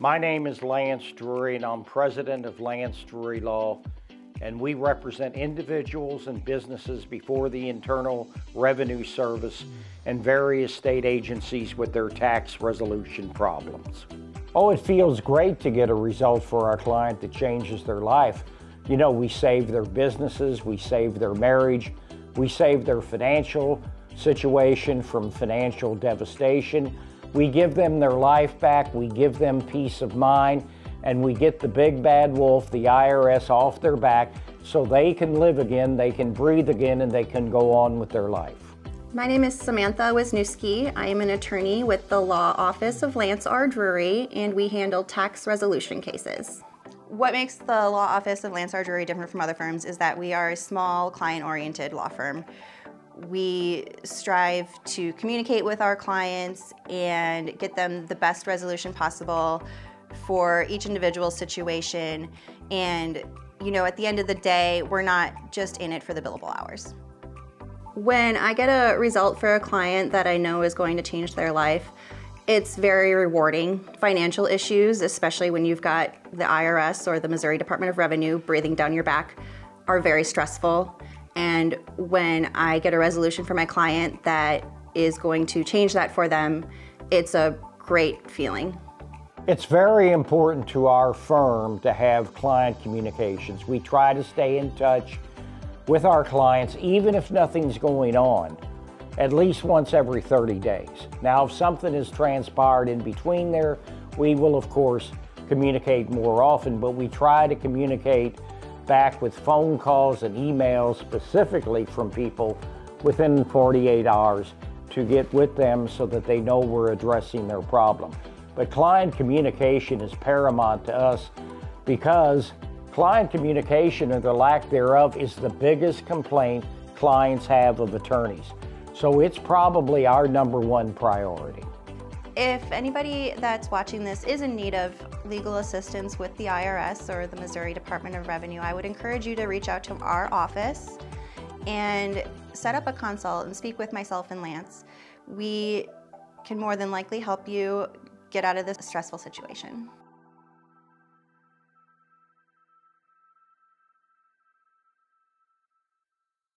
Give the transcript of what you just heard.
My name is Lance Drury, and I'm president of Lance Drury Law, and we represent individuals and businesses before the Internal Revenue Service and various state agencies with their tax resolution problems. Oh, it feels great to get a result for our client that changes their life. You know, we save their businesses, we save their marriage, we save their financial situation from financial devastation. We give them their life back, we give them peace of mind, and we get the big bad wolf, the IRS, off their back so they can live again, they can breathe again, and they can go on with their life. My name is Samantha Wisniewski. I am an attorney with the Law Office of Lance R. Drury, and we handle tax resolution cases. What makes the Law Office of Lance R. Drury different from other firms is that we are a small, client-oriented law firm we strive to communicate with our clients and get them the best resolution possible for each individual situation. And, you know, at the end of the day, we're not just in it for the billable hours. When I get a result for a client that I know is going to change their life, it's very rewarding. Financial issues, especially when you've got the IRS or the Missouri Department of Revenue breathing down your back, are very stressful. And when I get a resolution for my client that is going to change that for them, it's a great feeling. It's very important to our firm to have client communications. We try to stay in touch with our clients, even if nothing's going on, at least once every 30 days. Now, if something has transpired in between there, we will, of course, communicate more often, but we try to communicate back with phone calls and emails specifically from people within 48 hours to get with them so that they know we're addressing their problem. But client communication is paramount to us because client communication or the lack thereof is the biggest complaint clients have of attorneys. So it's probably our number one priority. If anybody that's watching this is in need of legal assistance with the IRS or the Missouri Department of Revenue, I would encourage you to reach out to our office and set up a consult and speak with myself and Lance. We can more than likely help you get out of this stressful situation.